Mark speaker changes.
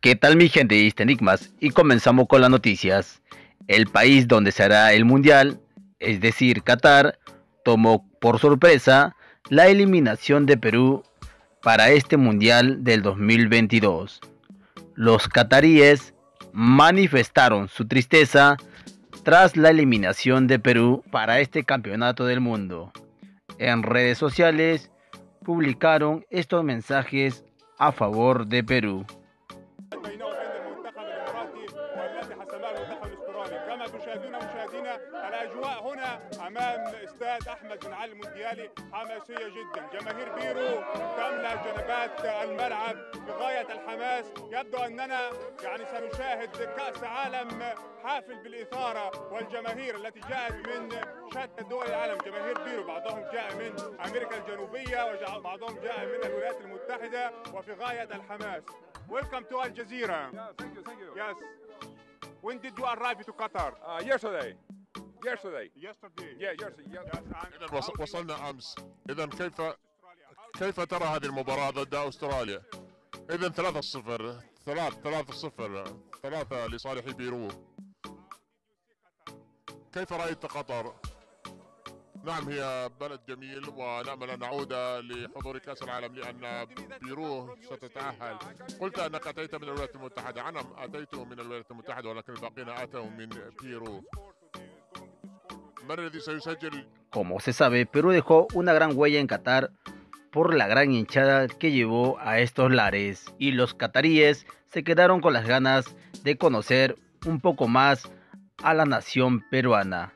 Speaker 1: ¿Qué tal mi gente de Enigmas? Y comenzamos con las noticias. El país donde se hará el mundial, es decir, Qatar, tomó por sorpresa la eliminación de Perú para este mundial del 2022. Los cataríes manifestaron su tristeza tras la eliminación de Perú para este campeonato del mundo. En redes sociales publicaron estos mensajes a favor de Perú.
Speaker 2: الأجواء هنا أمام استاد أحمد بن علي المونديالي حماسية جدا. جماهير بيرو تملأ جنبات الملعب بغاية الحماس. يبدو أننا يعني سنشاهد كأس عالم حافل بالإثارة والجماهير التي جاءت من شتى دول العالم. جماهير بيرو بعضهم جاء من أمريكا الجنوبية وبعضهم جاء من الولايات المتحدة وفي غاية الحماس. Welcome to Al Jazeera.
Speaker 3: Yeah, thank you, thank you.
Speaker 2: Yes. When did you arrive to Qatar?
Speaker 3: Uh, yesterday. Yesterday.
Speaker 2: Yesterday.
Speaker 3: Yeah, yesterday. Yeah.
Speaker 4: إذا وصلنا امس اذا كيف. كيف ترى هذه المباراه ضد استراليا اذا 3 0 3 3 0 3 لصالح بيرو كيف رايت قطر نعم هي بلد جميل ونامل ان نعود لحضور كاس العالم لان بيرو ستتاهل قلت انك اتيت من الولايات المتحده نعم اتيت من الولايات المتحده ولكن الباقين اتوا من بيرو من الذي سيسجل
Speaker 1: Como se sabe, Perú dejó una gran huella en Qatar por la gran hinchada que llevó a estos lares y los cataríes se quedaron con las ganas de conocer un poco más a la nación peruana.